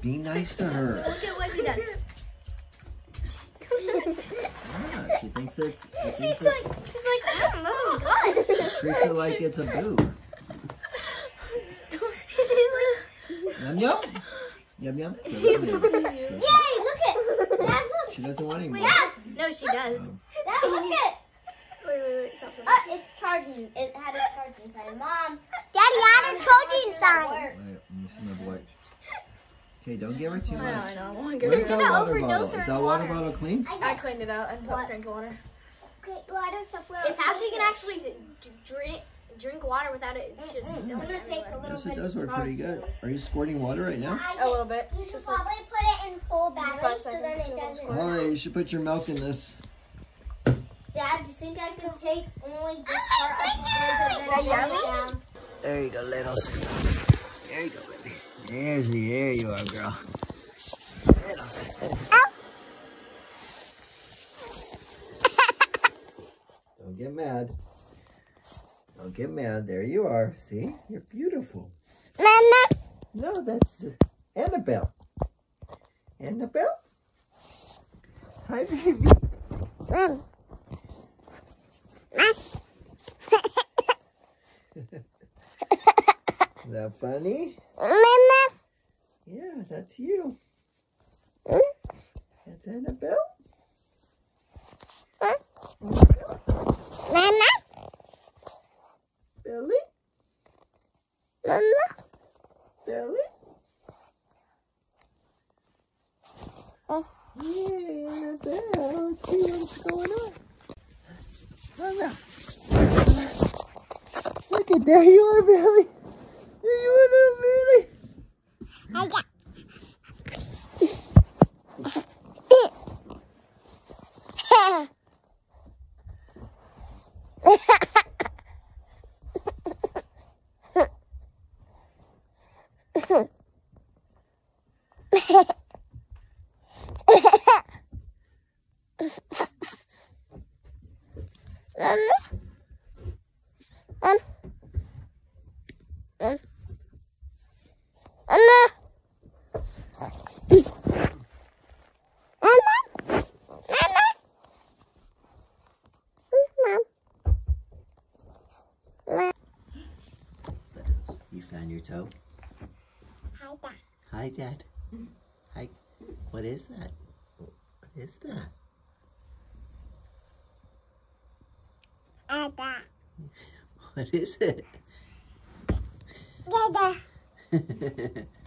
Be nice to her. Look at what she does. Yeah, she thinks it's. She thinks She's like, it's. she's like, mm, this is good. Treats it like it's a boob. she's like, Yum yum. Yum yum. she's Yum, yum. Yay, look at Dad, look. She doesn't want any more. Yeah. No, she does. Dad, look at. Wait, wait, wait. Stop. Uh, it's charging. It had a charging sign. Mom. Daddy, add a charging sign. Wait, let me see my boy. Okay, don't give her too much. I know, much. I know. Where's You're that gonna water overdose bottle? her Is that water water. bottle clean? I cleaned it out and put drink water. Okay, water supply. It's how she can actually drink drink water without it mm, just mm, mm. I'm spilling gonna take a little Yes, bit. it does work pretty good. Are you squirting water right now? A little bit. You should just like probably put it in full battery so then it doesn't. it's Holly, you should put your milk in this. Dad, do you think I could take only this oh part upstairs and then Is that put it yummy? There you go, littles. There you go, baby. There's the, there you are, girl. Don't get mad. Don't get mad. There you are. See? You're beautiful. Mama. No, that's Annabelle. Annabelle? Hi, baby. That funny? Mama. Yeah, that's you. Hmm? That's Annabelle. Annabelle. Mama. Billy? Mama. Billy? Oh. Yay, Annabelle. Let's see what's going on. Annabelle. Look at there you are, Billy. There you are, Billy. You your toe? Hi, Dad. Mm-hmm. Hi. What is that? What is that? What is it? Dada.